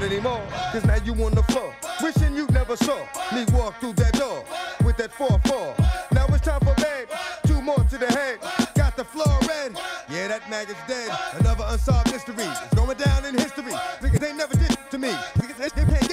around anymore. Cause now you on the floor. Wishing you never saw me walk through that door with that 4-4. Now it's time for bed. Two more to the head. Got the floor red. Yeah, that maggot's dead. Another unsolved mystery. It's going down in history. Because ain't never did to me. Niggas, they, they,